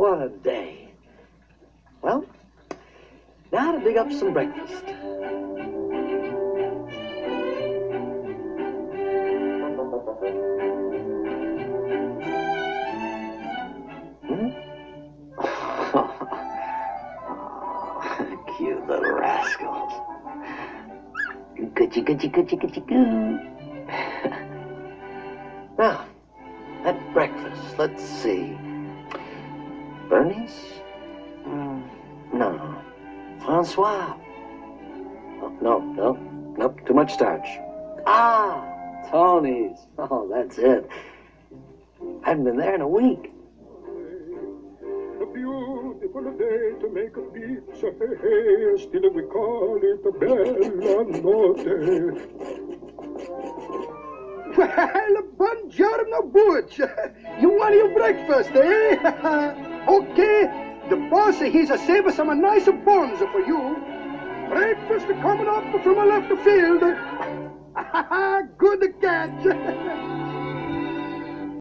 What a day. Well, now to dig up some breakfast. Goochie, goochie, goochie, now, at breakfast, let's see. Bernie's? Mm, no. Francois? Oh, no, no, nope, too much starch. Ah, Tony's. Oh, that's it. I haven't been there in a week. A beautiful day to make a pizza. Hey, hey, still we call it a bella notte. Well, buongiorno, Butch. You want your breakfast, eh? okay. The boss, he's a saving some a nice buns for you. Breakfast coming up from a left field. Good catch.